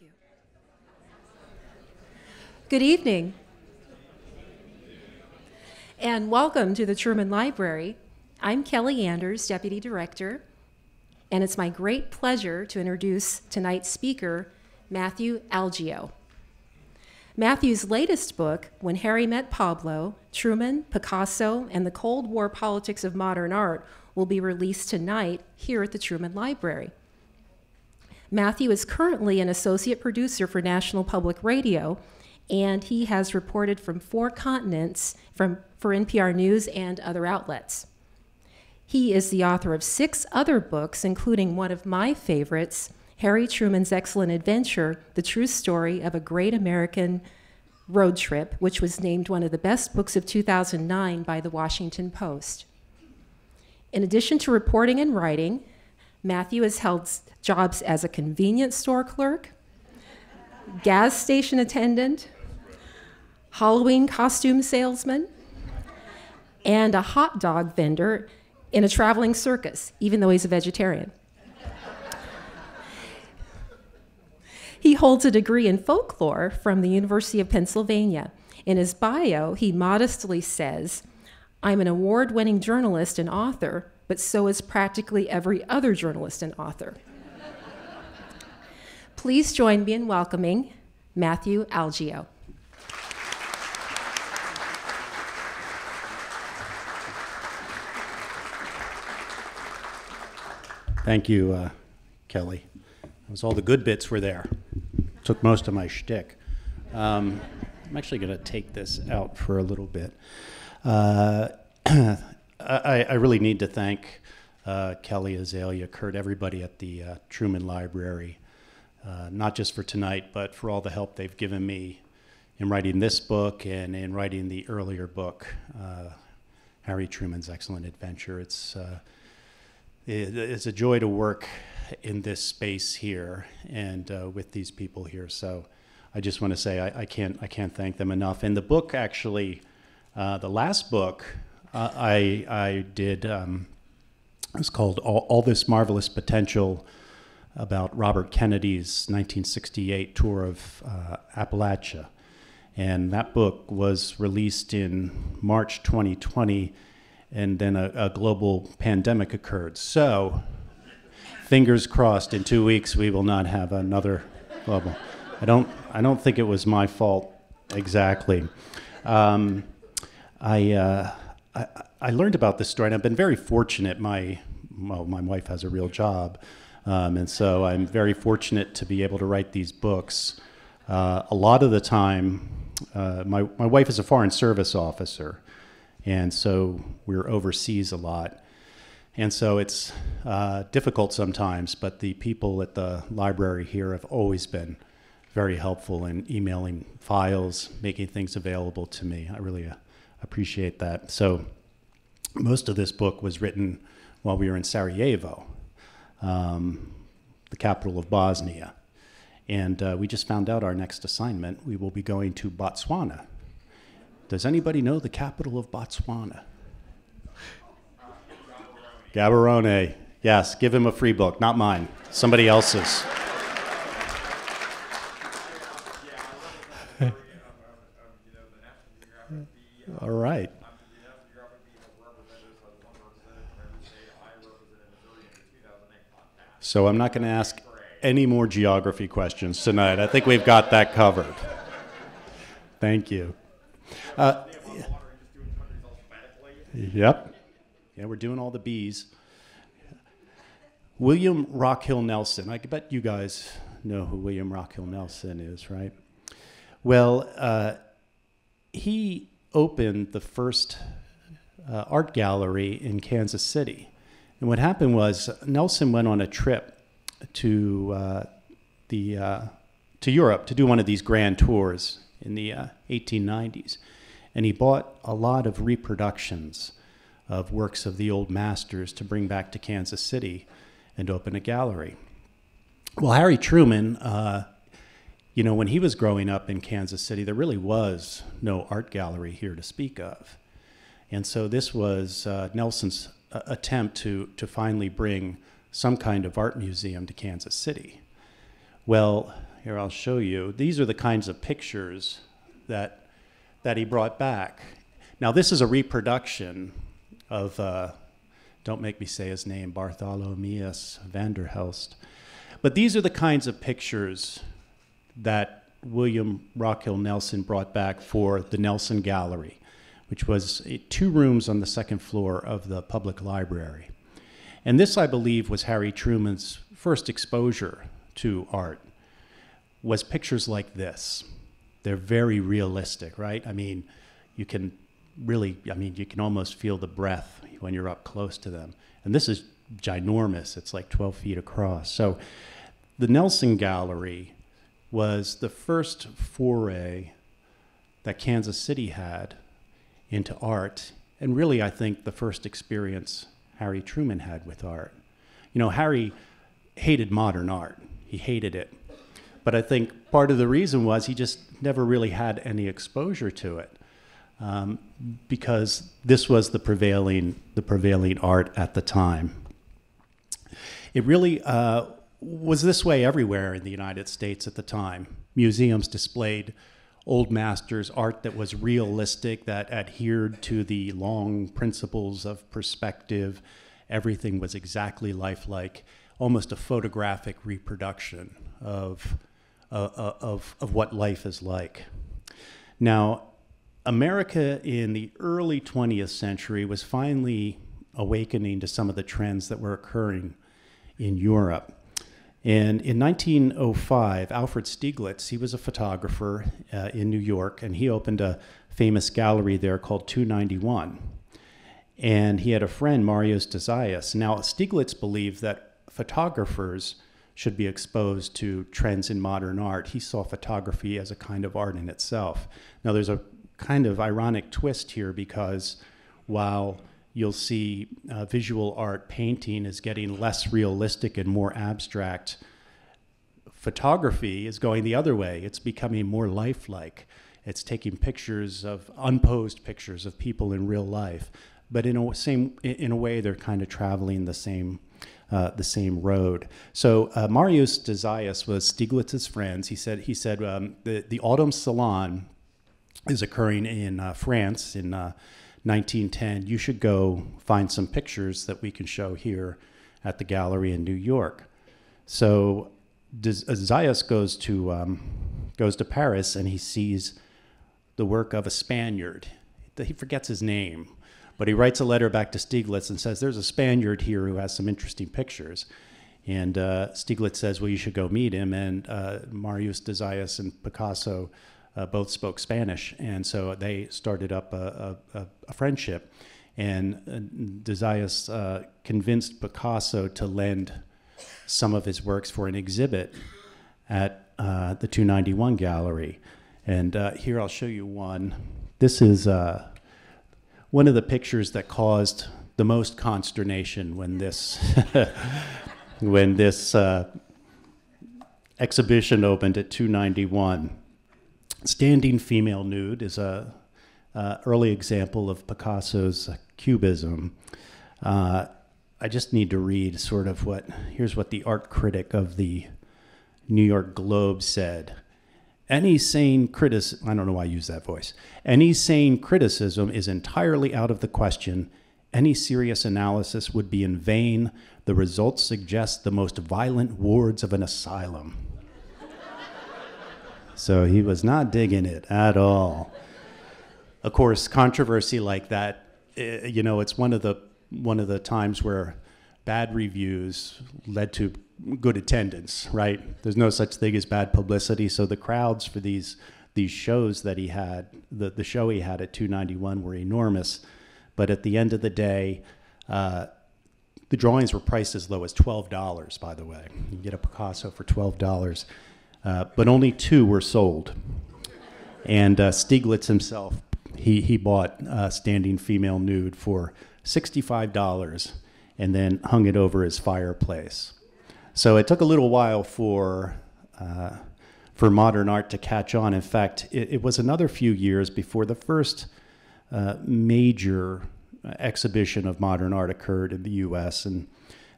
you. Good evening. And welcome to the Truman Library. I'm Kelly Anders, Deputy Director, and it's my great pleasure to introduce tonight's speaker, Matthew Algeo. Matthew's latest book, When Harry Met Pablo Truman, Picasso, and the Cold War Politics of Modern Art, will be released tonight here at the Truman Library. Matthew is currently an associate producer for National Public Radio, and he has reported from four continents from, for NPR News and other outlets. He is the author of six other books, including one of my favorites, Harry Truman's Excellent Adventure The True Story of a Great American Road Trip, which was named one of the best books of 2009 by the Washington Post. In addition to reporting and writing, Matthew has held jobs as a convenience store clerk, gas station attendant, Halloween costume salesman, and a hot dog vendor in a traveling circus, even though he's a vegetarian. He holds a degree in folklore from the University of Pennsylvania. In his bio, he modestly says, I'm an award winning journalist and author, but so is practically every other journalist and author. Please join me in welcoming Matthew Algeo. Thank you, uh, Kelly. It was all the good bits were there took most of my shtick. Um, I'm actually going to take this out for a little bit. Uh, I, I, really need to thank uh, Kelly, Azalea, Kurt, everybody at the uh, Truman Library, uh, not just for tonight, but for all the help they've given me in writing this book and in writing the earlier book, uh, Harry Truman's Excellent Adventure. It's uh, it, it's a joy to work in this space here and uh, with these people here. So I just want to say I, I, can't I can't thank them enough. And the book actually, the last book uh, I I did um, was called All, All, This Marvelous Potential about Robert Kennedy's 1968 tour of uh, Appalachia. And that book was released in March 2020, and then a, a global pandemic occurred. So fingers crossed in two weeks we will not have another global. I don't, I don't think it was my fault exactly. Um, I, uh, I, I, learned about this story, and I've been very fortunate. My, well, my wife has a real job, um, and so I'm very fortunate to be able to write these books. Uh, a lot of the time, uh, my, my wife is a foreign service officer, and so we're overseas a lot. And so it's uh, difficult sometimes, but the people at the library here have always been very helpful in emailing files, making things available to me. I really uh, appreciate that. So most of this book was written while we were in Sarajevo, um, the capital of Bosnia. And uh, we just found out our next assignment. We will be going to Botswana. Does anybody know the capital of Botswana? Gaborone. Yes, give him a free book, not mine, somebody else's. All right. So I'm not going to ask any more geography questions tonight. I think we've got that covered. Thank you. Uh, yep. Yeah, we're doing all the bees. William Rockhill Nelson. I bet you guys know who William Rockhill Nelson is, right? Well, uh, he opened the first uh, art gallery in Kansas City. And what happened was Nelson went on a trip to uh, the uh, to Europe to do one of these grand tours in the 1890s, uh, and he bought a lot of reproductions of works of the old masters to bring back to Kansas City and open a gallery. Well, Harry Truman, uh, you know, when he was growing up in Kansas City, there really was no art gallery here to speak of. And so this was uh, Nelson's uh, attempt to, to finally bring some kind of art museum to Kansas City. Well, here I'll show you. These are the kinds of pictures that that he brought back. Now this is a reproduction of. Uh, don't make me say his name, Bartholomeus Vanderhelst. But these are the kinds of pictures that William Rockhill Nelson brought back for the Nelson Gallery, which was two rooms on the second floor of the public library. And this, I believe, was Harry Truman's first exposure to art, was pictures like this. They're very realistic, right? I mean, you can really, I mean, you can almost feel the breath when you're up close to them. And this is ginormous, it's like 12 feet across. So the Nelson Gallery was the first foray that Kansas City had into art, and really, I think, the first experience Harry Truman had with art. You know, Harry hated modern art, he hated it. But I think part of the reason was he just never really had any exposure to it um, because this was the prevailing the prevailing art at the time. It really uh, was this way everywhere in the United States at the time. Museums displayed old masters art that was realistic, that adhered to the long principles of perspective. Everything was exactly lifelike, almost a photographic reproduction of, uh, uh of, of what life is like. Now, America in the early 20th century was finally awakening to some of the trends that were occurring in Europe. And in 1905, Alfred Stieglitz, he was a photographer uh, in New York, and he opened a famous gallery there called 291. And he had a friend, Marius de Zayas. Now, Stieglitz believed that photographers should be exposed to trends in modern art. He saw photography as a kind of art in itself. Now, there's a kind of ironic twist here because while you'll see uh, visual art painting is getting less realistic and more abstract, photography is going the other way. It's becoming more lifelike. It's taking pictures of unposed pictures of people in real life, but in a same in a way they're kind of traveling the same uh, the same road. So uh, Marius de was Stieglitz's friends. He said he said um, the the Autumn Salon is occurring in uh, France in 1910. Uh, you should go find some pictures that we can show here at the gallery in New York. So Zayas goes to um, goes to Paris and he sees the work of a Spaniard. He forgets his name, but he writes a letter back to Stieglitz and says, "There's a Spaniard here who has some interesting pictures." And uh, Stieglitz says, "Well, you should go meet him." And uh, Marius de Zayas and Picasso uh, both spoke Spanish, and so they started up a, a, a friendship. And uh, de uh, convinced Picasso to lend some of his works for an exhibit at uh, the 291 Gallery. And uh, here I'll show you one. This is uh, one of the pictures that caused the most consternation when this when this exhibition opened at 291. Standing female nude is a uh, early example of Picasso's cubism. Uh, I just need to read sort of what here's what the art critic of the New York Globe said. Any sane criticism, I don't know why I use that voice. Any sane criticism is entirely out of the question. Any serious analysis would be in vain. The results suggest the most violent wards of an asylum. So he was not digging it at all. Of course, controversy like that, eh, you know, it's one of the one of the times where bad reviews led to good attendance, right? There's no such thing as bad publicity. So the crowds for these these shows that he had, the, the show he had at 291 were enormous. But at the end of the day, uh, the drawings were priced as low as $12, by the way. You get a Picasso for $12. Uh, but only two were sold. And uh, Stieglitz himself, he, he bought uh, Standing Female Nude for $65 and then hung it over his fireplace. So it took a little while for, uh, for modern art to catch on. In fact, it, it was another few years before the first uh, major exhibition of modern art occurred in the US. And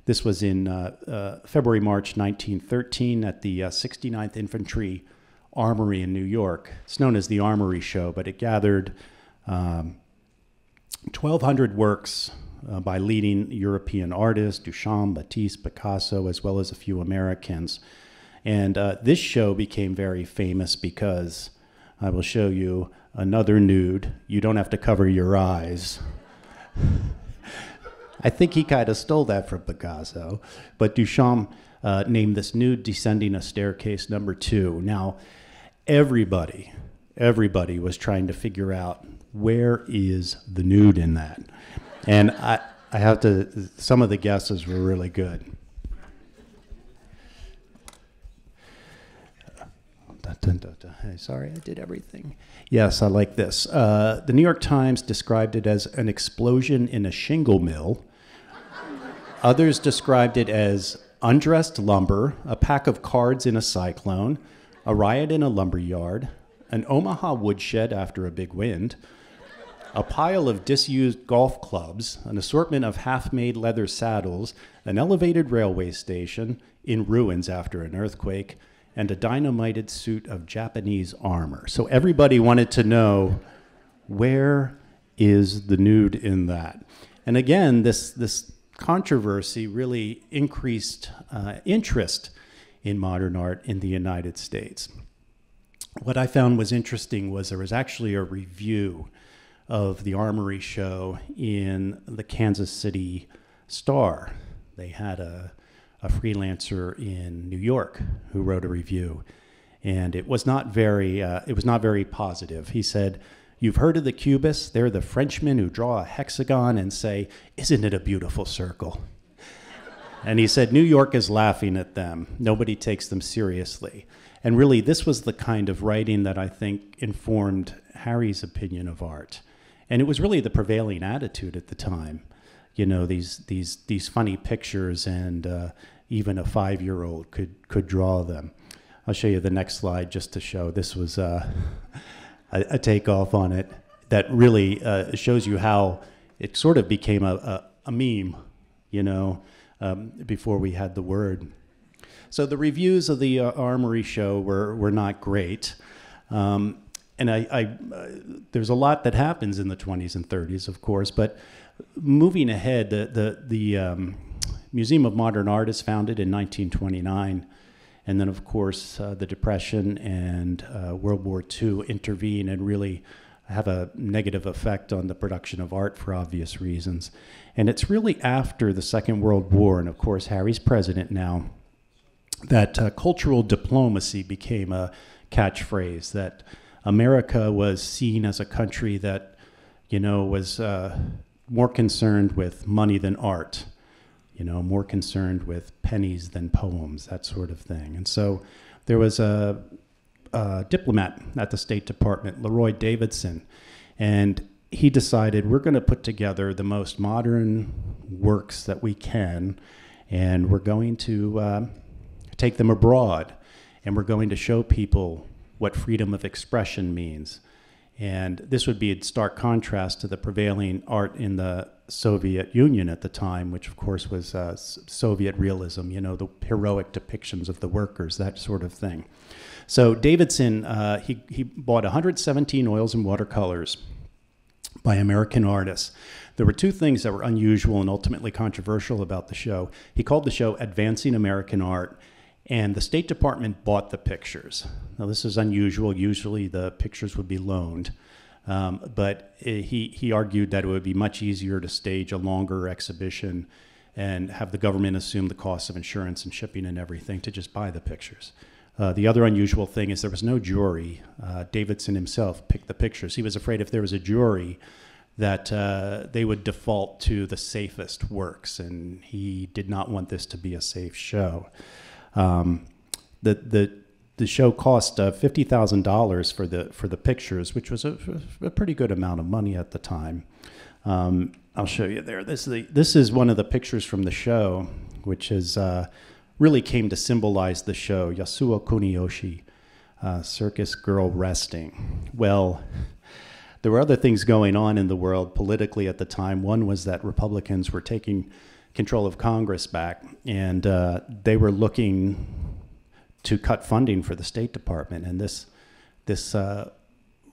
This was in uh, uh, February, March 1913 at the uh, 69th Infantry Armory in New York. It's known as the Armory Show, but it gathered um, 1,200 works uh, by leading European artists, Duchamp, Matisse, Picasso, as well as a few Americans. And uh, this show became very famous because I will show you another nude. You don't have to cover your eyes. I think he kind of stole that from Picasso, but Duchamp uh, named this nude descending a staircase number two. Now, everybody, everybody was trying to figure out where is the nude in that, and I, I have to. Some of the guesses were really good. Hey, sorry, I did everything. Yes, I like this. Uh, the New York Times described it as an explosion in a shingle mill. Others described it as undressed lumber, a pack of cards in a cyclone, a riot in a lumber yard, an Omaha woodshed after a big wind, a pile of disused golf clubs, an assortment of half made leather saddles, an elevated railway station in ruins after an earthquake and a dynamited suit of Japanese armor. So everybody wanted to know where is the nude in that? And again, this, this controversy really increased uh, interest in modern art in the United States. What I found was interesting was there was actually a review of the Armory show in the Kansas City Star. They had a a freelancer in New York who wrote a review, and it was not very uh, it was not very positive. He said. You've heard of the Cubists? They're the Frenchmen who draw a hexagon and say, Isn't it a beautiful circle? and he said, New York is laughing at them. Nobody takes them seriously. And really, this was the kind of writing that I think informed Harry's opinion of art. And it was really the prevailing attitude at the time. You know, these, these, these funny pictures and uh, even a five year old could, could draw them. I'll show you the next slide just to show this was uh, a, a takeoff on it that really uh, shows you how it sort of became a, a, a meme, you know, um, before we had the word. So the reviews of the uh, Armory show were, were not great. Um, and I, I uh, there's a lot that happens in the 20s and 30s, of course, but moving ahead, the, the, the um, Museum of Modern Art is founded in 1929. And then, of course, uh, the Depression and uh, World War II intervene and really have a negative effect on the production of art for obvious reasons. And it's really after the Second World War, and of course, Harry's president now, that uh, cultural diplomacy became a catchphrase, that America was seen as a country that, you know, was uh, more concerned with money than art you know, more concerned with pennies than poems, that sort of thing. And so there was a, a diplomat at the State Department, Leroy Davidson, and he decided we're going to put together the most modern works that we can, and we're going to uh, take them abroad, and we're going to show people what freedom of expression means. And this would be in stark contrast to the prevailing art in the Soviet Union at the time, which of course was uh, Soviet realism, you know, the heroic depictions of the workers, that sort of thing. So Davidson, uh, he, he bought 117 oils and watercolors by American artists. There were two things that were unusual and ultimately controversial about the show. He called the show Advancing American Art, and the State Department bought the pictures. Now, this is unusual. Usually the pictures would be loaned. Um, but it, he, he argued that it would be much easier to stage a longer exhibition and have the government assume the cost of insurance and shipping and everything to just buy the pictures. Uh, the other unusual thing is there was no jury. Uh, Davidson himself picked the pictures. He was afraid if there was a jury, that uh, they would default to the safest works, and he did not want this to be a safe show. Um, the the the show cost uh, fifty thousand dollars for the for the pictures, which was a, a, pretty good amount of money at the time. Um, I'll show you there. This is the, this is one of the pictures from the show, which is uh, really came to symbolize the show. Yasuo Kuniyoshi, uh, circus girl resting. Well, there were other things going on in the world politically at the time. One was that Republicans were taking control of Congress back, and uh, they were looking to cut funding for the State Department, and this this uh,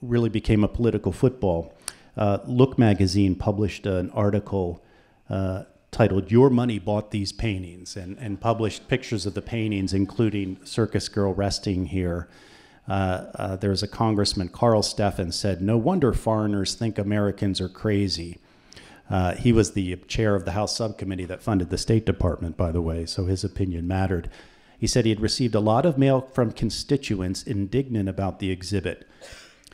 really became a political football. Uh, Look magazine published an article uh, titled "Your Money Bought These Paintings," and, and published pictures of the paintings, including Circus Girl resting here. Uh, uh, there's a congressman, Carl Steffens, said, "No wonder foreigners think Americans are crazy." Uh, he was the chair of the House subcommittee that funded the State Department, by the way, so his opinion mattered. He said he had received a lot of mail from constituents indignant about the exhibit.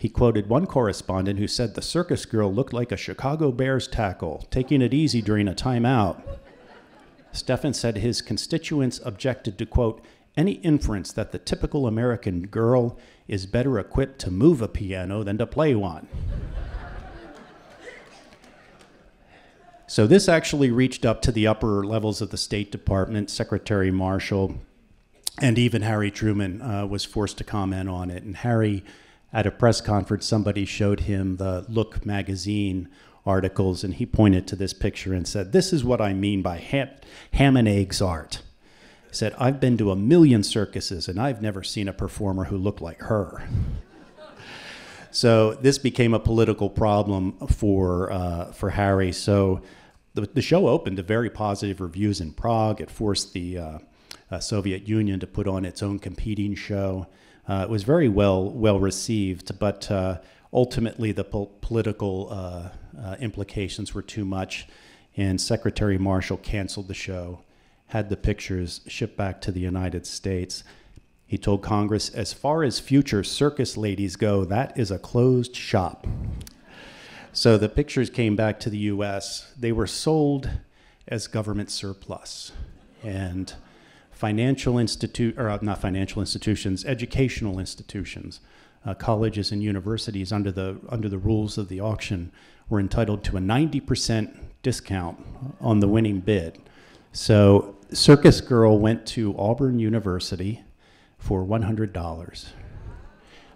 He quoted one correspondent who said the circus girl looked like a Chicago Bears tackle, taking it easy during a timeout. Steffens said his constituents objected to, quote, any inference that the typical American girl is better equipped to move a piano than to play one. So this actually reached up to the upper levels of the State Department, Secretary Marshall, and even Harry Truman uh, was forced to comment on it. And Harry, at a press conference, somebody showed him the Look magazine articles, and he pointed to this picture and said, This is what I mean by ham, ham and eggs art. He said, I've been to a million circuses, and I've never seen a performer who looked like her. so this became a political problem for, uh, for Harry. So the, the show opened to very positive reviews in Prague. It forced the uh, uh, Soviet Union to put on its own competing show. Uh, it was very well well received, but uh, ultimately the po- political uh, uh, implications were too much, and Secretary Marshall canceled the show, had the pictures shipped back to the United States. He told Congress, as far as future circus ladies go, that is a closed shop. So the pictures came back to the US. They were sold as government surplus. And financial institute or uh, not financial institutions, educational institutions, uh, colleges and universities under the under the rules of the auction were entitled to a 90% discount on the winning bid. So Circus Girl went to Auburn University for $100.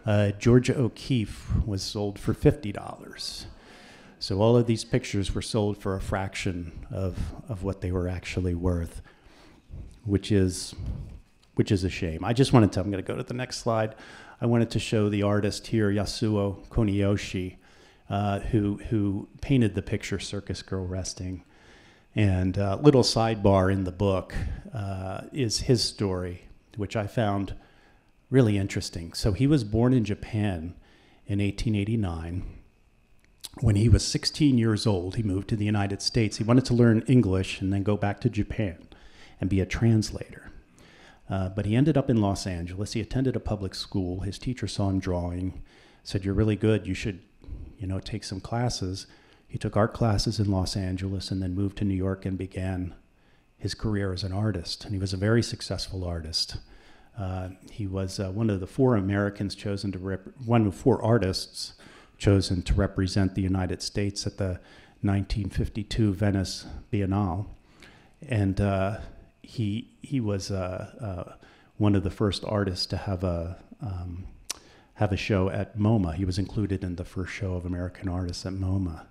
Uh, Georgia O'Keeffe was sold for $50. So all of these pictures were sold for a fraction of, of what they were actually worth, which is, which is a shame. I just wanted to, I'm going to go to the next slide. I wanted to show the artist here, Yasuo Kuniyoshi, uh, who, who painted the picture Circus Girl Resting. And uh, little sidebar in the book uh, is his story, which I found really interesting. So he was born in Japan in 1889 when he was 16 years old, he moved to the United States. He wanted to learn English and then go back to Japan and be a translator. Uh, but he ended up in Los Angeles. He attended a public school. His teacher saw him drawing, said, "You're really good. You should, you know, take some classes." He took art classes in Los Angeles and then moved to New York and began his career as an artist. And he was a very successful artist. Uh, he was uh, one of the four Americans chosen to rep- one of four artists chosen to represent the United States at the 1952 Venice Biennale. And uh, he, he was uh, uh, one of the first artists to have a, um, have a show at MoMA. He was included in the first show of American artists at MoMA.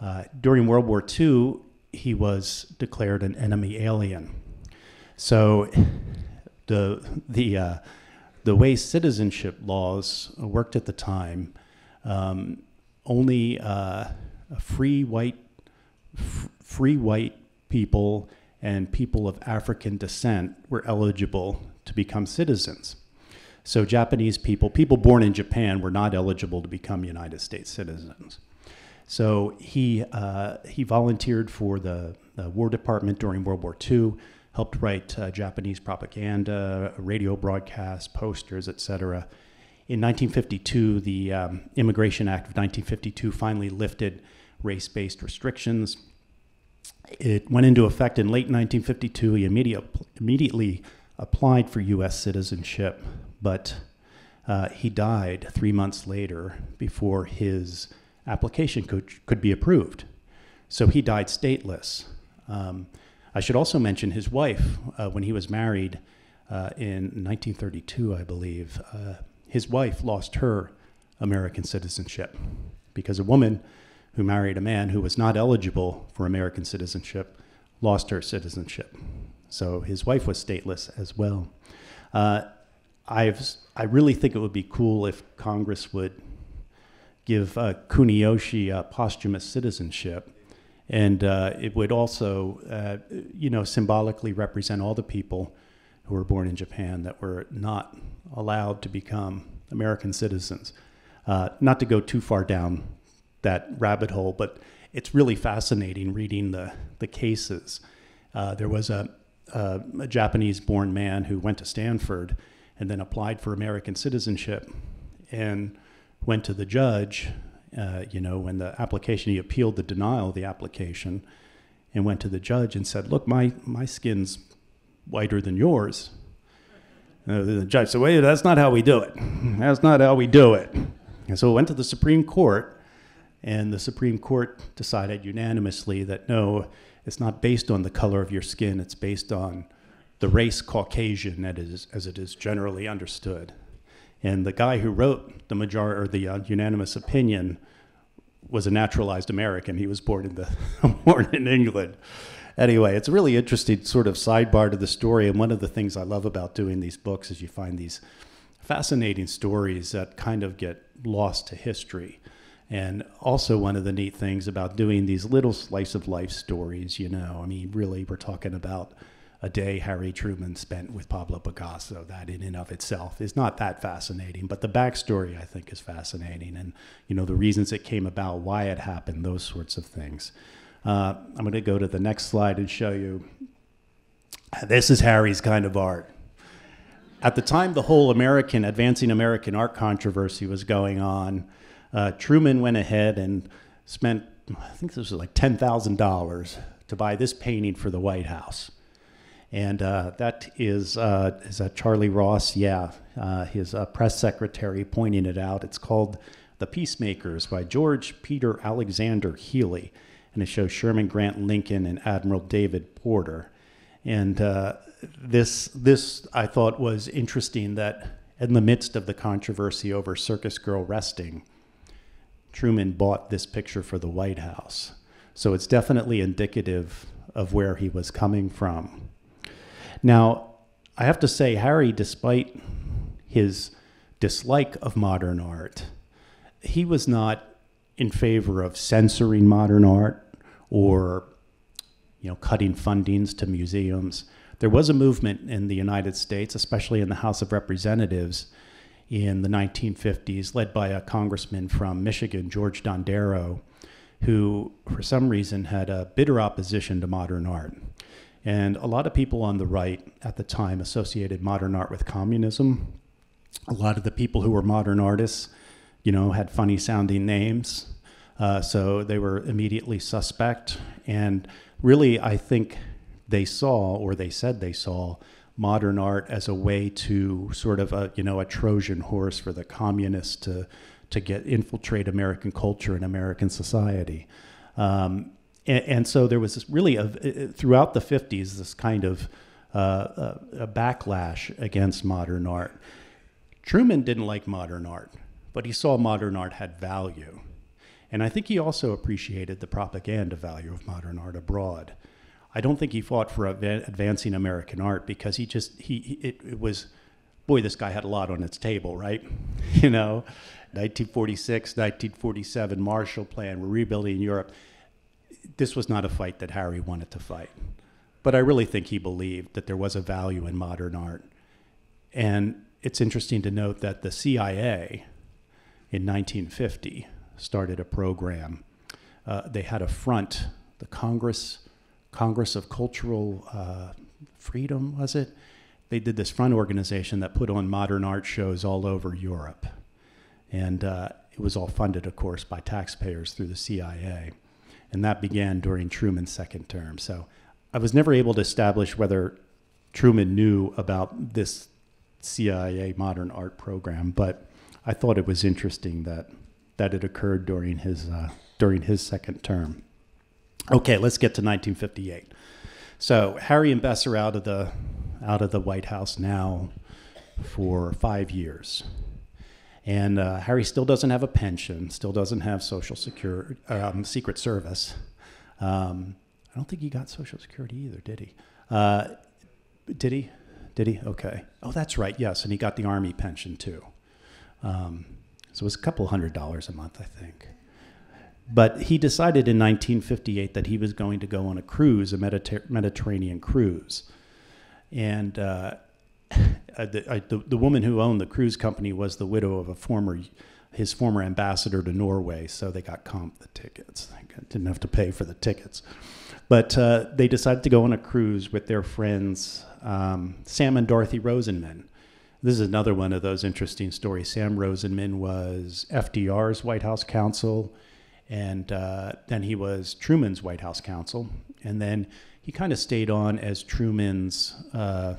Uh, during World War II, he was declared an enemy alien. So the, the, uh, the way citizenship laws worked at the time, um, only uh, free white f- free white people and people of African descent were eligible to become citizens. So Japanese people, people born in Japan, were not eligible to become United States citizens. So he uh, he volunteered for the, the, War Department during World War II, helped write uh, Japanese propaganda, radio broadcasts, posters, etc. In 1952, the um, Immigration Act of 1952 finally lifted race based restrictions. It went into effect in late 1952. He immediate, immediately applied for U.S. citizenship, but uh, he died three months later before his application could, could be approved. So he died stateless. Um, I should also mention his wife, uh, when he was married uh, in 1932, I believe, uh, his wife lost her American citizenship because a woman who married a man who was not eligible for American citizenship lost her citizenship. So his wife was stateless as well. Uh, I've, I really think it would be cool if Congress would give uh, Kuniyoshi uh, posthumous citizenship. And uh, it would also, uh, you know, symbolically represent all the people who were born in Japan that were not allowed to become American citizens. Uh, not to go too far down that rabbit hole, but it's really fascinating reading the, the cases. Uh, there was a, a, a Japanese born man who went to Stanford and then applied for American citizenship and went to the judge, uh, you know, when the application, he appealed the denial of the application and went to the judge and said, Look, my, my skin's whiter than yours. Uh, the judge said, Wait, that's not how we do it. That's not how we do it. And so it went to the Supreme Court, and the Supreme Court decided unanimously that no, it's not based on the color of your skin, it's based on the race Caucasian, that is, as it is generally understood. And the guy who wrote the major or the uh, unanimous opinion was a naturalized American. He was born in the born in England. Anyway, it's a really interesting sort of sidebar to the story. And one of the things I love about doing these books is you find these fascinating stories that kind of get lost to history. And also, one of the neat things about doing these little slice of life stories, you know, I mean, really, we're talking about a day Harry Truman spent with Pablo Picasso. That in and of itself is not that fascinating, but the backstory I think is fascinating, and you know the reasons it came about, why it happened, those sorts of things. Uh, I'm going to go to the next slide and show you. This is Harry's kind of art. At the time, the whole American advancing American art controversy was going on. Uh, Truman went ahead and spent, I think this was like ten thousand dollars to buy this painting for the White House and uh, that is uh, is that Charlie Ross? Yeah, uh, his uh, press secretary pointing it out. It's called "The Peacemakers" by George Peter Alexander Healy, and it shows Sherman Grant Lincoln and Admiral David Porter. And uh, this this I thought was interesting that in the midst of the controversy over Circus Girl resting, Truman bought this picture for the White House. So it's definitely indicative of where he was coming from. Now, I have to say, Harry, despite his dislike of modern art, he was not in favor of censoring modern art or you know cutting fundings to museums. There was a movement in the United States, especially in the House of Representatives in the 1950s, led by a congressman from Michigan, George Dondero, who for some reason had a bitter opposition to modern art. And a lot of people on the right at the time associated modern art with communism. A lot of the people who were modern artists, you know, had funny sounding names. Uh, so they were immediately suspect. And really, I think they saw, or they said they saw, modern art as a way to sort of a, you know, a Trojan horse for the communists to, to get infiltrate American culture and American society. Um, and, and so there was really a, throughout the 50s this kind of uh, a, a backlash against modern art. Truman didn't like modern art, but he saw modern art had value. And I think he also appreciated the propaganda value of modern art abroad. I don't think he fought for advancing American art because he just he it, it, was boy this guy had a lot on its table, right? You know, 1946, 1947 Marshall Plan, we're rebuilding Europe this was not a fight that Harry wanted to fight. But I really think he believed that there was a value in modern art. And it's interesting to note that the CIA in 1950 started a program. Uh, they had a front, the Congress, Congress of Cultural uh, Freedom, was it? They did this front organization that put on modern art shows all over Europe. And uh, it was all funded, of course, by taxpayers through the CIA and that began during Truman's second term. So I was never able to establish whether Truman knew about this CIA modern art program, but I thought it was interesting that that it occurred during his uh, during his second term. Okay, let's get to 1958. So Harry and Bess are out of the out of the White House now for five years. And uh, Harry still doesn't have a pension, still doesn't have Social Security, um, Secret Service. Um, I don't think he got Social Security either, did he? Uh, did he? Did he? Okay. Oh, that's right. Yes, and he got the Army pension too. Um, so it was a couple hundred dollars a month, I think. But he decided in 1958 that he was going to go on a cruise, a Mediter- Mediterranean cruise. And uh, the, I, the, the woman who owned the cruise company was the widow of a former his former ambassador to Norway, so they got comped the tickets. They didn't have to pay for the tickets. But uh, they decided to go on a cruise with their friends, um, Sam and Dorothy Rosenman. This is another one of those interesting stories. Sam Rosenman was FDR's White House counsel, and uh, then he was Truman's White House counsel. And then he kind of stayed on as Truman's uh,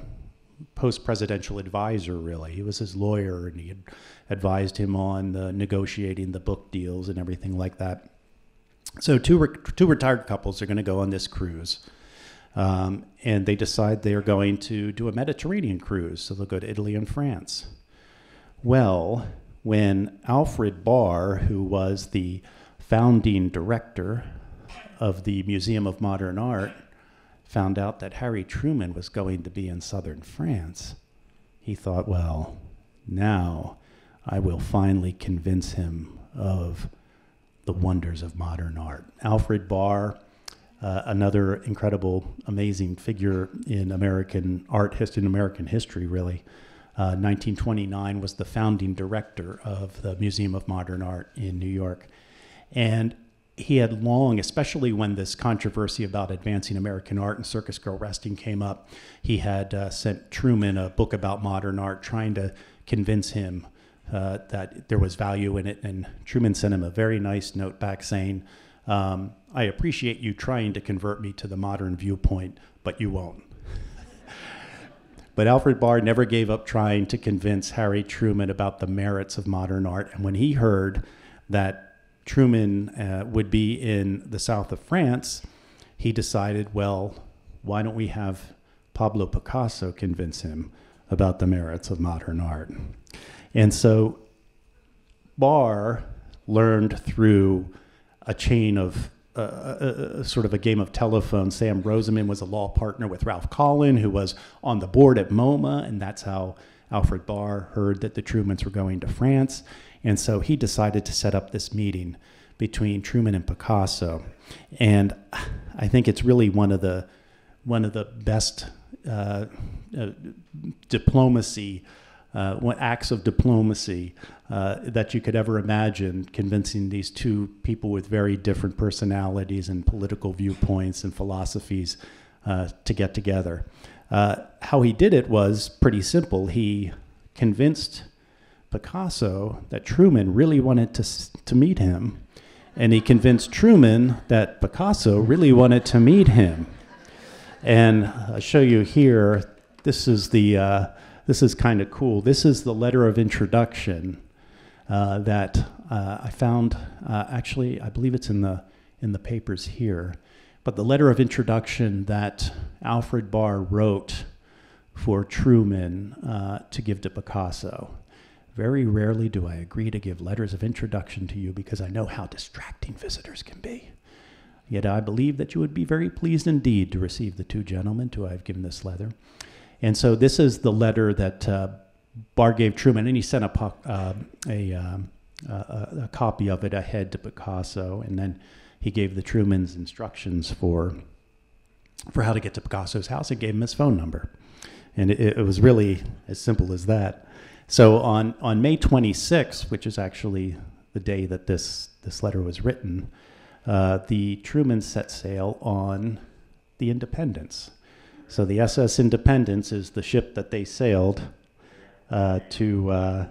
post presidential advisor, really. He was his lawyer, and he had advised him on the negotiating the book deals and everything like that. So, two, re- two retired couples are going to go on this cruise. Um, and they decide they are going to do a Mediterranean cruise. So, they'll go to Italy and France. Well, when Alfred Barr, who was the founding director of the Museum of Modern Art, found out that Harry Truman was going to be in southern France, he thought, well, now I will finally convince him of the wonders of modern art. Alfred Barr, uh, another incredible, amazing figure in American art history, in American history, really. Uh, 1929 was the founding director of the Museum of Modern Art in New York. And he had long, especially when this controversy about advancing American art and Circus Girl Resting came up, he had uh, sent Truman a book about modern art, trying to convince him uh, that there was value in it. And Truman sent him a very nice note back saying, um, I appreciate you trying to convert me to the modern viewpoint, but you won't. but Alfred Barr never gave up trying to convince Harry Truman about the merits of modern art. And when he heard that Truman uh, would be in the south of France, he decided, well, why don't we have Pablo Picasso convince him about the merits of modern art? And so Barr learned through a chain of uh, a, uh, uh, sort of a game of telephone. Sam Rosenman was a law partner with Ralph Colin, who was on the board at MoMA, and that's how Alfred Barr heard that the Trumans were going to France. And so he decided to set up this meeting between Truman and Picasso. And I think it's really one of the one of the best uh, uh, diplomacy uh, acts of diplomacy uh, that you could ever imagine, convincing these two people with very different personalities and political viewpoints and philosophies uh, to get together. Uh, how he did it was pretty simple. He convinced Picasso that Truman really wanted to, to meet him, and he convinced Truman that Picasso really wanted to meet him. And I'll show you here. This is the uh, this is kind of cool. This is the letter of introduction uh, that uh, I found. Uh, actually, I believe it's in the in the papers here. But the letter of introduction that Alfred Barr wrote for Truman uh, to give to Picasso. Very rarely do I agree to give letters of introduction to you because I know how distracting visitors can be. Yet I believe that you would be very pleased indeed to receive the two gentlemen to whom I have given this letter. And so this is the letter that uh, Barr gave Truman, and he sent a, uh, a, um, a, a, copy of it ahead to Picasso, and then he gave the Trumans instructions for for how to get to Picasso's house and gave him his phone number. And it, it was really as simple as that. So on, on May 26th, which is actually the day that this, this letter was written, uh, the Truman set sail on the Independence. So the SS Independence is the ship that they sailed uh, to, uh,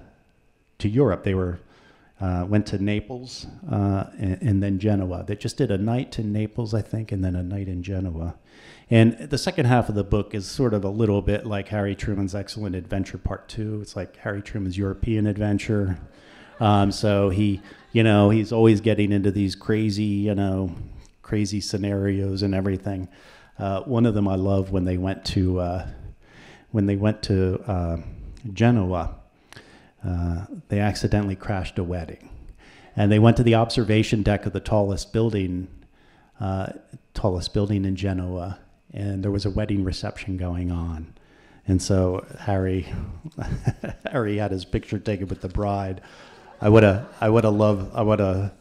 to Europe. They were, uh, went to Naples uh, and, and, then Genoa. They just did a night in Naples, I think, and then a night in Genoa. And the second half of the book is sort of a little bit like Harry Truman's Excellent Adventure Part Two. It's like Harry Truman's European Adventure. Um, so he, you know, he's always getting into these crazy, you know, crazy scenarios and everything. Uh, one of them I love when they went to uh, when they went to uh, Genoa. Uh, they accidentally crashed a wedding, and they went to the observation deck of the tallest building uh, tallest building in Genoa, and there was a wedding reception going on. And so Harry, Harry had his picture taken with the bride. I would have, I would have loved, I would have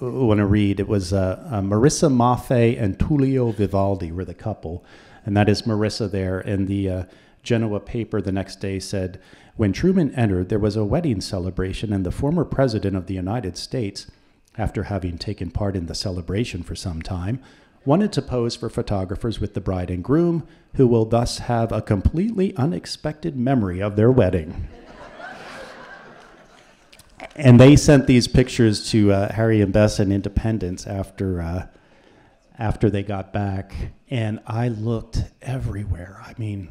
want to read. It was uh, uh, Marissa Maffei and Tullio Vivaldi were the couple, and that is Marissa there. And the uh, Genoa paper the next day said, when Truman entered, there was a wedding celebration, and the former president of the United States, after having taken part in the celebration for some time, wanted to pose for photographers with the bride and groom, who will thus have a completely unexpected memory of their wedding. And they sent these pictures to uh, Harry and Bess in Independence after uh, after they got back, and I looked everywhere. I mean,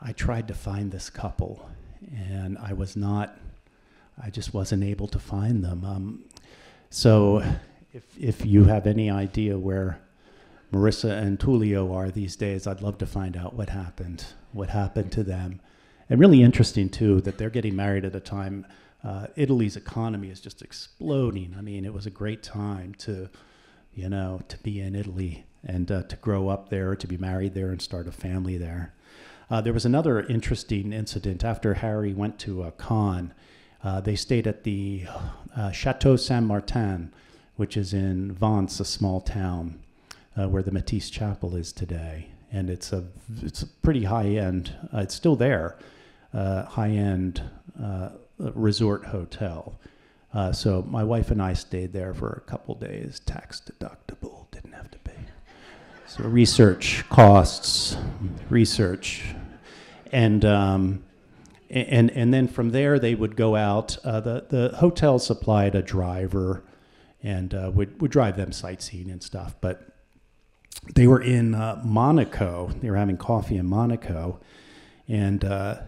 I tried to find this couple, and I was not. I just wasn't able to find them. Um, so, if if you have any idea where Marissa and Tullio are these days, I'd love to find out what happened. What happened to them? And really interesting too that they're getting married at a time. Uh, Italy's economy is just exploding. I mean, it was a great time to, you know, to be in Italy and uh, to grow up there, to be married there, and start a family there. Uh, there was another interesting incident after Harry went to uh, Cannes. Uh, they stayed at the uh, Chateau Saint Martin, which is in Vence, a small town where the Matisse Chapel is today. And it's a, it's a pretty high end, it's still there, high end resort hotel. so my wife and I stayed there for a couple days, tax deductible, didn't have to pay. So research costs, research and um, and and then from there they would go out. Uh, the the hotel supplied a driver, and uh, would would drive them sightseeing and stuff. But they were in uh, Monaco. They were having coffee in Monaco, and uh,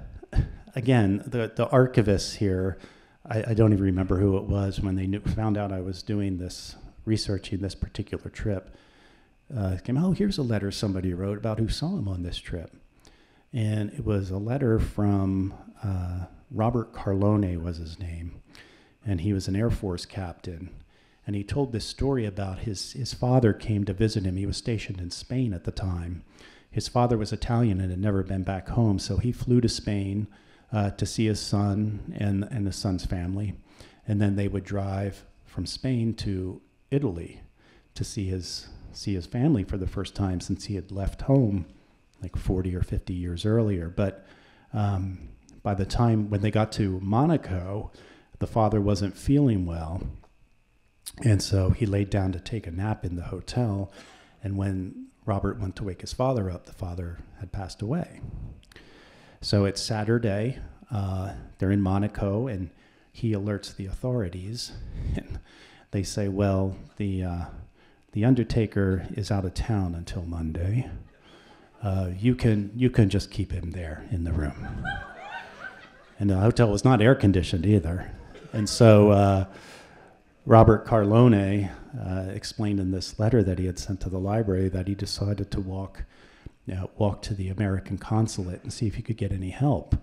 again the the archivists here. I, I, don't even remember who it was when they knew, found out I was doing this researching this particular trip. Uh, came, oh, here's a letter somebody wrote about who saw him on this trip and it was a letter from uh, Robert Carlone was his name, and he was an Air Force captain. And he told this story about his his father came to visit him. He was stationed in Spain at the time. His father was Italian and had never been back home, so he flew to Spain uh, to see his son and and his son's family, and then they would drive from Spain to Italy to see his see his family for the first time since he had left home like 40 or 50 years earlier. But um, by the time when they got to Monaco, the father wasn't feeling well. And so he laid down to take a nap in the hotel. And when Robert went to wake his father up, the father had passed away. So it's Saturday. Uh, they're in Monaco, and he alerts the authorities. And they say, well, the, uh, the undertaker is out of town until Monday uh, you can you can just keep him there in the room. and the hotel was not air conditioned either, and so uh, Robert Carlone uh, explained in this letter that he had sent to the library that he decided to walk know, walk to the American consulate and see if he could get any help.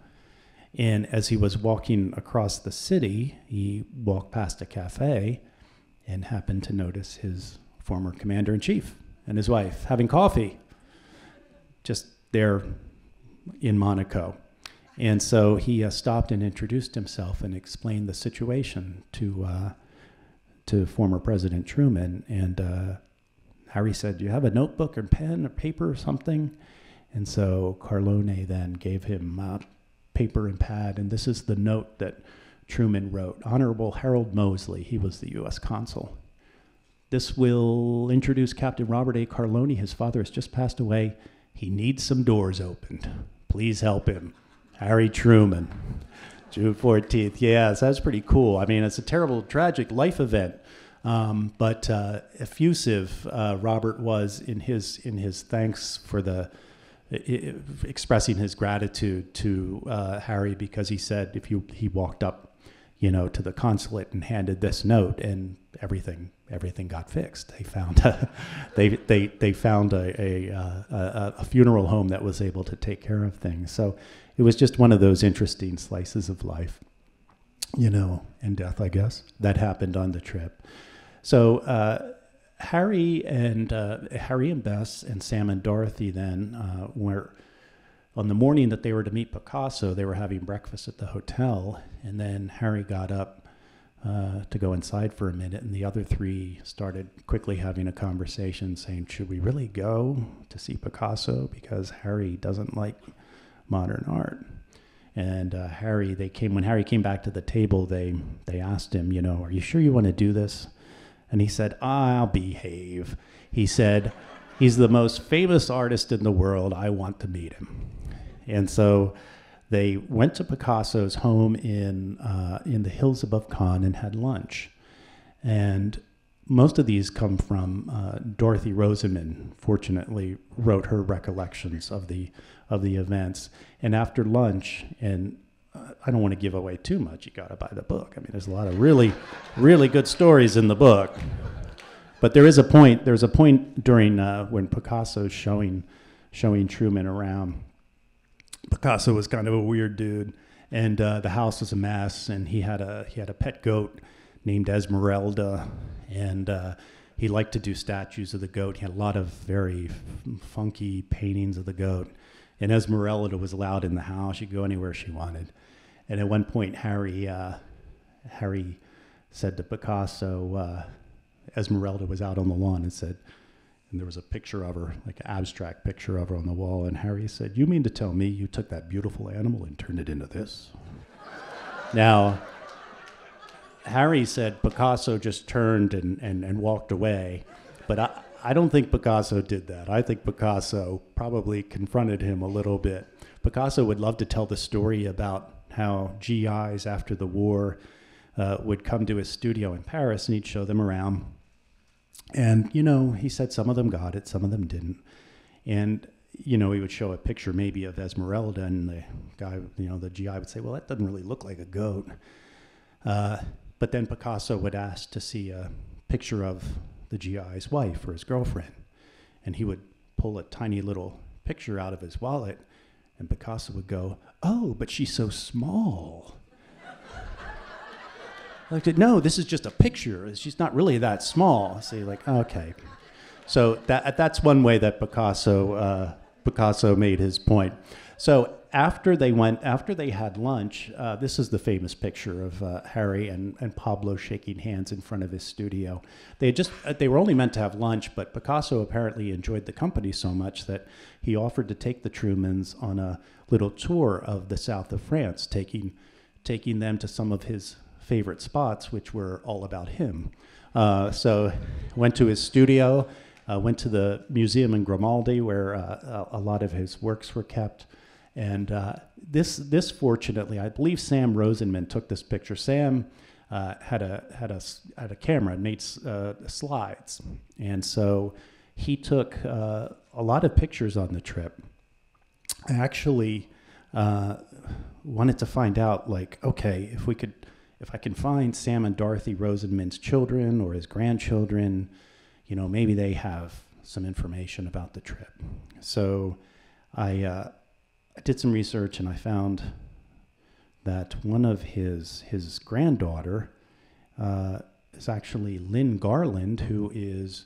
And as he was walking across the city, he walked past a cafe and happened to notice his former commander in chief and his wife having coffee just there in Monaco. And so he uh, stopped and introduced himself and explained the situation to uh, to former President Truman. And uh, Harry said, "Do you have a notebook or pen or paper or something?" And so Carlone then gave him uh, paper and pad, and this is the note that Truman wrote. Honorable Harold Mosley, he was the U.S. consul. This will introduce Captain Robert A. Carlone. His father has just passed away. He needs some doors opened. Please help him. Harry Truman, June 14th. Yes, that's pretty cool. I mean, it's a terrible, tragic life event. Um, but uh, effusive uh, Robert was in his in his thanks for the expressing his gratitude to uh, Harry because he said if you he walked up, you know, to the consulate and handed this note and everything everything got fixed. They found a, they, they, they found a, a, uh, a, a, funeral home that was able to take care of things. So it was just one of those interesting slices of life, you know, and death, I guess, that happened on the trip. So uh, Harry and uh, Harry and Bess and Sam and Dorothy then uh, were on the morning that they were to meet Picasso. They were having breakfast at the hotel, and then Harry got up uh, to go inside for a minute, and the other three started quickly having a conversation, saying, "Should we really go to see Picasso? Because Harry doesn't like modern art." And uh, Harry, they came when Harry came back to the table. They they asked him, you know, "Are you sure you want to do this?" And he said, I'll behave. He said, He's the most famous artist in the world. I want to meet him. And so they went to Picasso's home in, uh, in the hills above Cannes and had lunch. And most of these come from uh, Dorothy Rosenman, fortunately, wrote her recollections of the, of the events. And after lunch, and I don't want to give away too much. You got to buy the book. I mean, there's a lot of really, really good stories in the book. But there is a point. There's a point during uh, when Picasso's showing, showing Truman around. Picasso was kind of a weird dude, and uh, the house was a mess. And he had a he had a pet goat named Esmeralda, and uh, he liked to do statues of the goat. He had a lot of very funky paintings of the goat. And Esmeralda was allowed in the house. She could go anywhere she wanted. And at one point, Harry, uh, Harry said to Picasso, uh, Esmeralda was out on the lawn and said, and there was a picture of her, like an abstract picture of her on the wall. And Harry said, You mean to tell me you took that beautiful animal and turned it into this? now, Harry said Picasso just turned and, and, and walked away. But I, I don't think Picasso did that. I think Picasso probably confronted him a little bit. Picasso would love to tell the story about how GIs after the war uh, would come to his studio in Paris and he'd show them around. And, you know, he said some of them got it, some of them didn't. And, you know, he would show a picture maybe of Esmeralda, and the guy, you know, the GI would say, well, that doesn't really look like a goat. Uh, but then Picasso would ask to see a picture of the GI's wife or his girlfriend. And he would pull a tiny little picture out of his wallet, and Picasso would go, Oh, but she's so small. like, no, this is just a picture. She's not really that small. So you're like, okay. So that, that's one way that Picasso, uh, Picasso made his point. So after they went, after they had lunch, uh, this is the famous picture of uh, Harry and, and Pablo shaking hands in front of his studio. They just, uh, they were only meant to have lunch, but Picasso apparently enjoyed the company so much that he offered to take the Trumans on a little tour of the south of France, taking, taking them to some of his favorite spots, which were all about him. Uh, so went to his studio, uh, went to the museum in Grimaldi where uh, a lot of his works were kept. And uh, this, this fortunately, I believe Sam Rosenman took this picture. Sam uh, had a had a had a camera, and made uh, slides, and so he took uh, a lot of pictures on the trip. I actually uh, wanted to find out, like, okay, if we could, if I can find Sam and Dorothy Rosenman's children or his grandchildren, you know, maybe they have some information about the trip. So I uh, I did some research and I found that one of his his granddaughter uh, is actually Lynn Garland, who is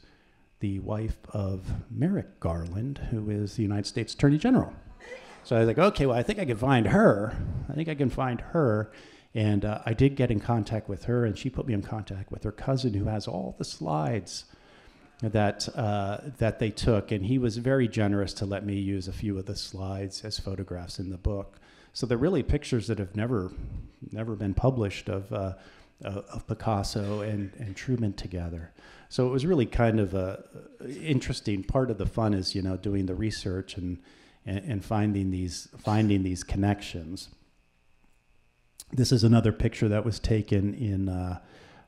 the wife of Merrick Garland, who is the United States Attorney General. So I was like, okay, well, I think I can find her. I think I can find her. And uh, I did get in contact with her, and she put me in contact with her cousin, who has all the slides that uh, that they took, and he was very generous to let me use a few of the slides as photographs in the book. So they're really pictures that have never never been published of uh, of Picasso and and Truman together. So it was really kind of a interesting part of the fun is you know doing the research and and, and finding these finding these connections. This is another picture that was taken in. Uh,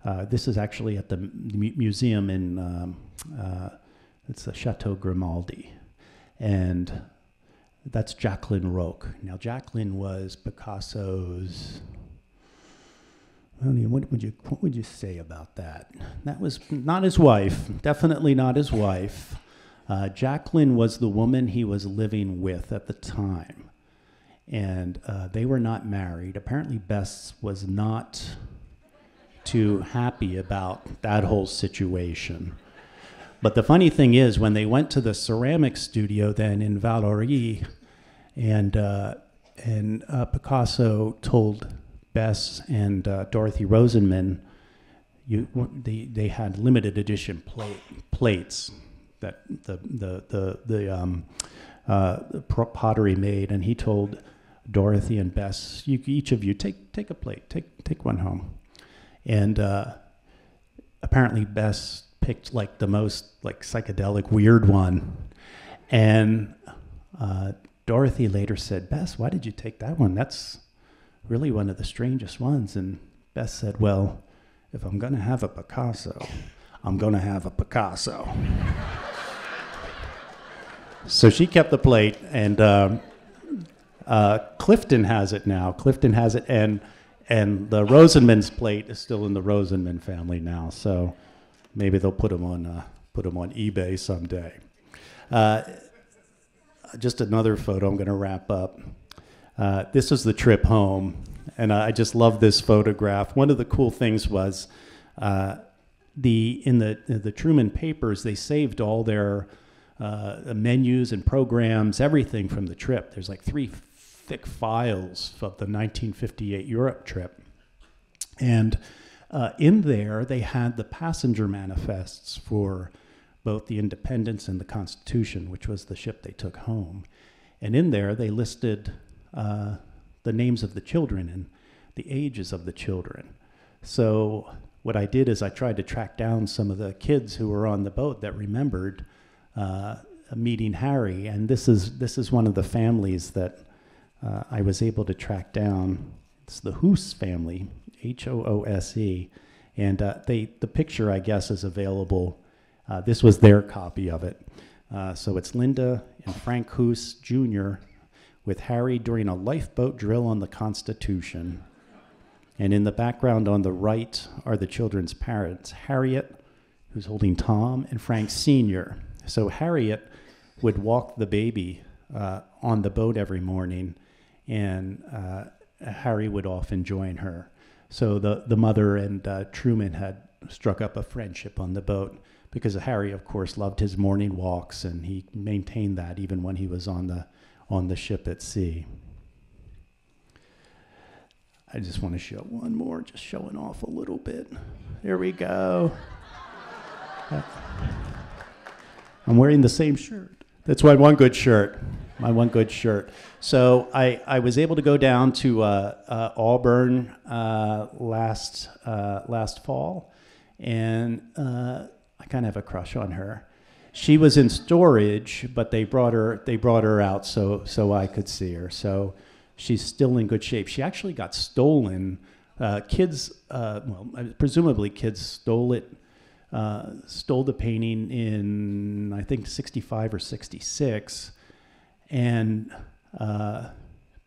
uh, this is actually at the mu- museum in um, uh, it's the Chateau Grimaldi, and that's Jacqueline Roque. Now Jacqueline was Picasso's. what would you what would you say about that? That was not his wife, definitely not his wife. Uh, Jacqueline was the woman he was living with at the time, and uh, they were not married. Apparently, Bess was not too happy about that whole situation. but the funny thing is, when they went to the ceramic studio then in Vallauris, and uh, and uh, Picasso told Bess and uh, Dorothy Rosenman, you they they had limited edition plate, plates that the the the the um, uh, pottery made, and he told Dorothy and Bess, you, each of you take take a plate, take take one home, and uh, apparently Bess picked like the most like psychedelic weird one, and uh, Dorothy later said, Bess, why did you take that one? That's really one of the strangest ones. And Bess said, Well, if I'm going to have a Picasso, I'm going to have a Picasso. so she kept the plate, and um, uh, Clifton has it now. Clifton has it, and and the Rosenman's plate is still in the Rosenman family now. So maybe they'll put them on uh, put them on eBay someday. Uh, just another photo. I'm going to wrap up. Uh, this was the trip home, and I just love this photograph. One of the cool things was uh, the in the in the Truman papers they saved all their uh, menus and programs, everything from the trip. There's like three thick files of the 1958 Europe trip, and uh, in there they had the passenger manifests for both the Independence and the Constitution, which was the ship they took home. And in there, they listed uh, the names of the children and the ages of the children. So, what I did is I tried to track down some of the kids who were on the boat that remembered uh, meeting Harry. And this is, this is one of the families that uh, I was able to track down. It's the Hoose family, H O O S E. And uh, they, the picture, I guess, is available uh, this was their copy of it. Uh, so it's Linda and Frank Hoose Jr. with Harry during a lifeboat drill on the Constitution. And in the background on the right are the children's parents Harriet, who's holding Tom, and Frank Sr. So Harriet would walk the baby uh, on the boat every morning, and uh, Harry would often join her. So the, the mother and uh, Truman had struck up a friendship on the boat because Harry, of course, loved his morning walks, and he maintained that even when he was on the on the ship at sea. I just want to show one more, just showing off a little bit. There we go. I'm wearing the same shirt. That's my one good shirt. My one good shirt. So I, I was able to go down to uh, uh, Auburn uh, last uh, last fall, and uh, I kind of have a crush on her. She was in storage, but they brought her they brought her out so so I could see her. So she's still in good shape. She actually got stolen. Uh, kids, well, presumably kids stole it, uh, stole the painting in I think '65 or '66, and uh,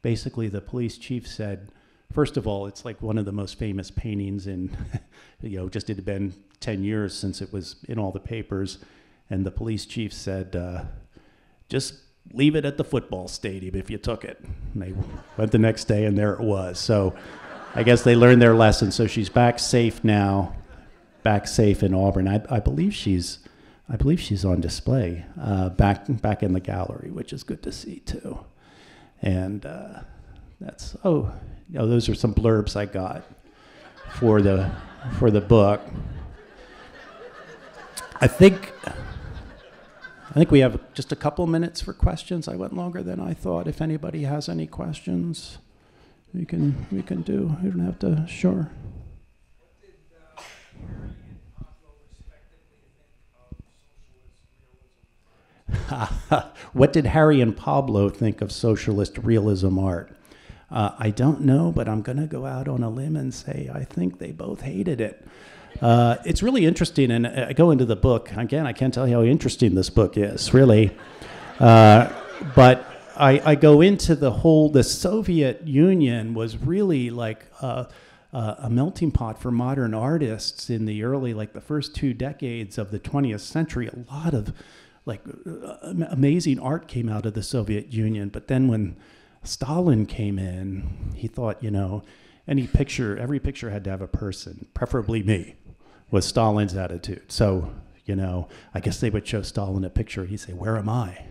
basically the police chief said, first of all, it's like one of the most famous paintings in, you know, just it had been 10 years since it was in all the papers. And the police chief said, uh, just leave it at the football stadium if you took it. And they went the next day and there it was. So I guess they learned their lesson. So she's back safe now, back safe in Auburn. I, I believe she's. I believe she's on display uh, back back in the gallery, which is good to see too. And uh, that's oh, you know, those are some blurbs I got for the for the book. I think I think we have just a couple minutes for questions. I went longer than I thought. If anybody has any questions, we can we can do. You don't have to. Sure. what did Harry and Pablo think of socialist realism art? Uh, I don't know, but I'm going to go out on a limb and say I think they both hated it. Uh, it's really interesting, and I go into the book again. I can't tell you how interesting this book is, really. Uh, but I, I, go into the whole. The Soviet Union was really like a, a, melting pot for modern artists in the early, like the first two decades of the 20th century. A lot of like amazing art came out of the Soviet Union, but then when Stalin came in, he thought, you know, any picture, every picture had to have a person, preferably me was Stalin's attitude. So, You know, I guess they would show Stalin a picture. He'd say, "Where am I?"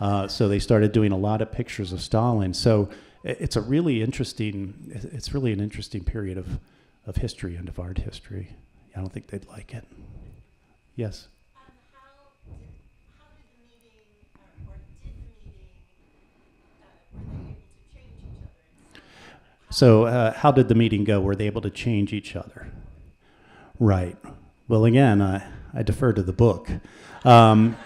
Uh, so they started doing a lot of pictures of Stalin. So it's a really interesting. It's really an interesting period of of history and of art history. I don't think they'd like it. Yes. So, uh, how did the meeting go? Were they able to change each other? Right. Well, again, I, I defer to the book. Um,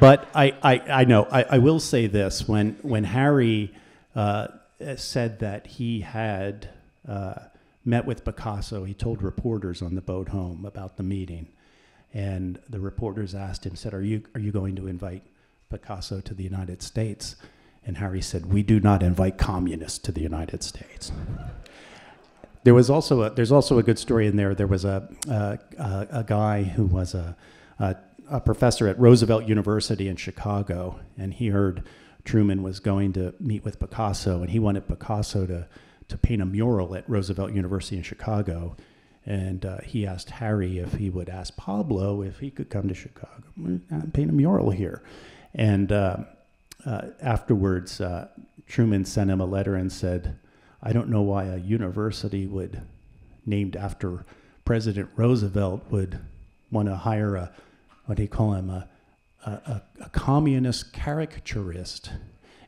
but I, I, I know, I, I will say this when, when Harry uh, said that he had uh, met with Picasso, he told reporters on the boat home about the meeting. And the reporters asked him, said, Are you, are you going to invite Picasso to the United States? And Harry said, We do not invite communists to the United States. There was also a, there's also a good story in there. There was a, a, a guy who was a, a, a professor at Roosevelt University in Chicago, and he heard Truman was going to meet with Picasso, and he wanted Picasso to, to paint a mural at Roosevelt University in Chicago. And uh, he asked Harry if he would ask Pablo if he could come to Chicago and paint a mural here. And uh, uh, afterwards, uh, Truman sent him a letter and said, I don't know why a university would, named after President Roosevelt, would want to hire a, what do you call him, a, a, a, communist caricaturist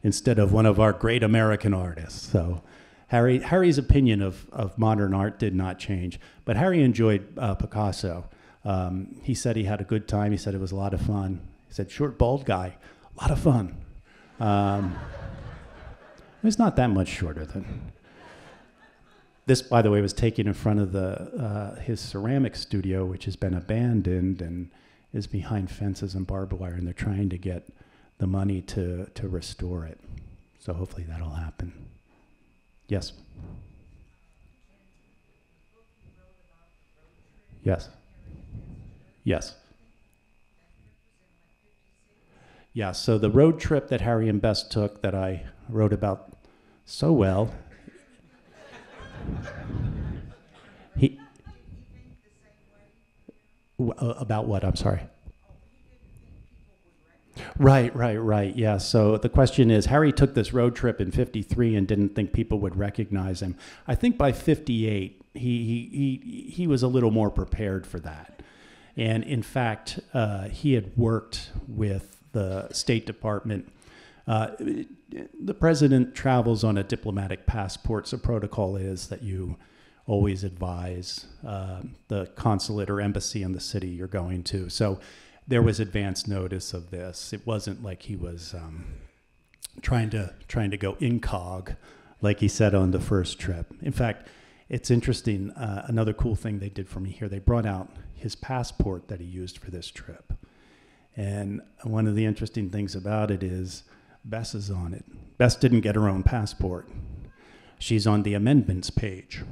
instead of one of our great American artists. So Harry, Harry's opinion of, of modern art did not change, but Harry enjoyed uh, Picasso. Um, he said he had a good time. He said it was a lot of fun. He said, short, bald guy, a lot of fun. Um, it's not that much shorter than. This, by the way, was taken in front of the uh, his ceramic studio, which has been abandoned and is behind fences and barbed wire, and they're trying to get the money to to restore it. So hopefully that'll happen. Yes. Yes. Yes. Yeah, so the road trip that Harry and Bess took that I wrote about so well. he uh, about what? I'm sorry. Right, right, right. Yeah. So the question is Harry took this road trip in 53 and didn't think people would recognize him. I think by 58, he, he, he, he was a little more prepared for that. And in fact, uh, he had worked with the State Department. Uh, the president travels on a diplomatic passport, so protocol is that you always advise uh, the consulate or embassy in the city you're going to. So there was advance notice of this. It wasn't like he was um, trying to trying to go incog, like he said on the first trip. In fact, it's interesting. Uh, another cool thing they did for me here, they brought out his passport that he used for this trip. And one of the interesting things about it is Bess is on it. Bess didn't get her own passport. She's on the amendments page,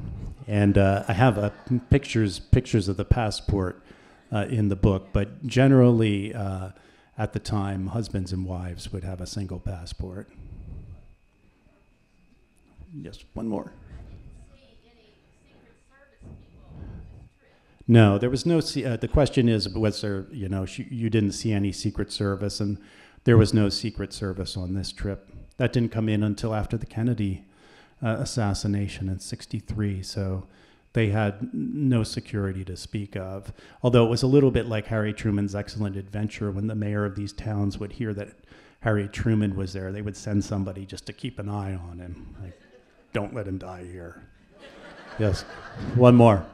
and uh, I have uh, pictures pictures of the passport uh, in the book. But generally, uh, at the time, husbands and wives would have a single passport. Yes, one more. No, there was no. Uh, the question is, was there? You know, you didn't see any Secret Service, and there was no Secret Service on this trip. That didn't come in until after the Kennedy uh, assassination in '63. So they had no security to speak of. Although it was a little bit like Harry Truman's Excellent Adventure, when the mayor of these towns would hear that Harry Truman was there, they would send somebody just to keep an eye on him. Like, don't let him die here. yes. One more.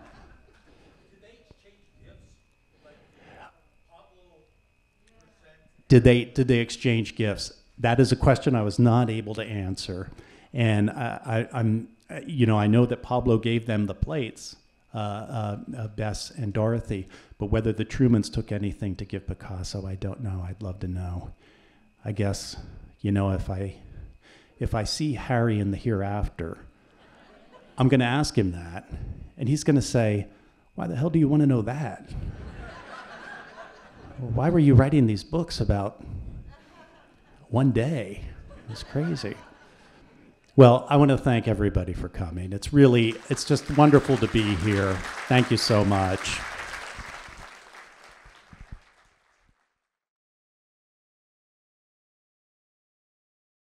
Did they did they exchange gifts? That is a question I was not able to answer, and I, am you know I know that Pablo gave them the plates, uh, uh, uh, Bess and Dorothy, but whether the Trumans took anything to give Picasso, I don't know. I'd love to know. I guess you know if I if I see Harry in the hereafter, I'm going to ask him that, and he's going to say, "Why the hell do you want to know that?" Why were you writing these books about one day? It's crazy. Well, I want to thank everybody for coming. It's really, it's just wonderful to be here. Thank you so much.